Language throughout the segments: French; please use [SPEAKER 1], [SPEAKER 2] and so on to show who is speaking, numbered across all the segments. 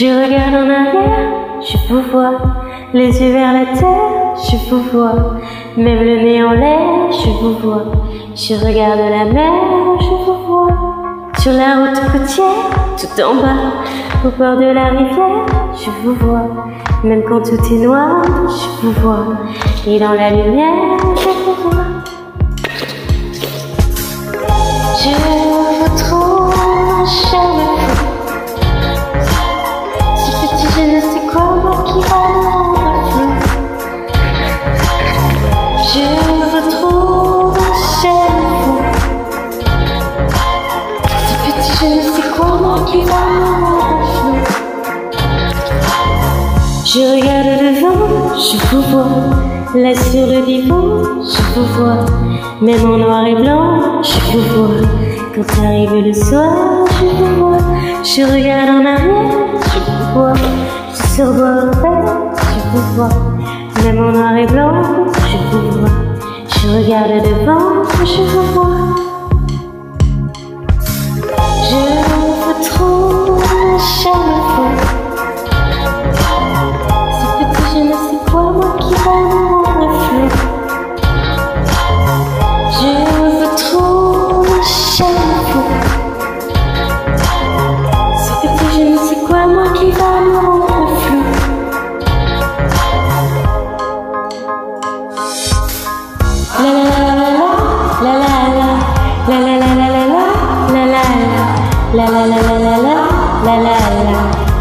[SPEAKER 1] Je regarde en arrière, je vous vois. Les yeux vers la terre, je vous vois. Même le nez en l'air, je vous vois. Je regarde la mer, je vous vois. Sur la route côtière, tout en bas, au bord de la rivière, je vous vois. Même quand tout est noir, je vous vois. Et dans la lumière, je vous vois. Je regarde devant, je vous vois. Là sur le divan, je vous vois. Même en noir et blanc, je vous vois. Quand arrive le soir, je vous vois. Je regarde en arrière, je vous vois. Je sors boire je vous vois. Même en noir et blanc, je vous vois. Je regarde devant, je vous vois. trop, je me. C'est je ne sais quoi, moi qui va mon reflux. Je veux trop, je me fous. C'est je ne sais quoi, moi qui va mon reflux. La la la la la la la la la la la la la la la la la la la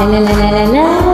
[SPEAKER 1] 来来来来来来。